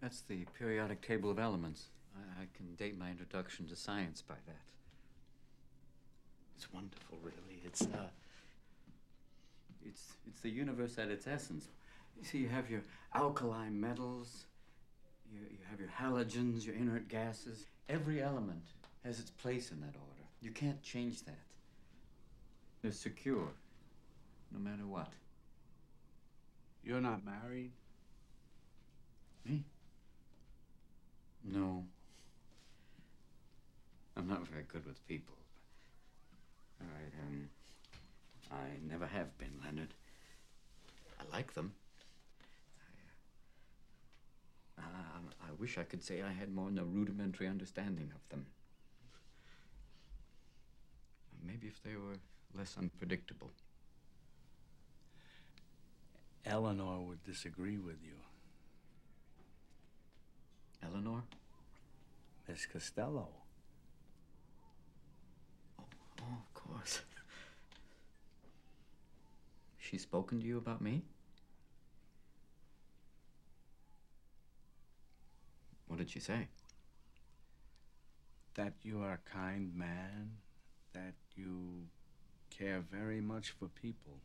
That's the periodic table of elements. I, I can date my introduction to science by that. It's wonderful, really. It's uh, it's it's the universe at its essence. You see, you have your alkali metals, you, you have your halogens, your inert gases. Every element has its place in that order. You can't change that. They're secure, no matter what. You're not married? Me? No. I'm not very good with people. All right, um, I never have been, Leonard. I like them. I, uh, I wish I could say I had more than a rudimentary understanding of them. Maybe if they were less unpredictable. Eleanor would disagree with you. Eleanor? Miss Costello. Oh, of course. She's spoken to you about me? What did she say? That you are a kind man, that you care very much for people.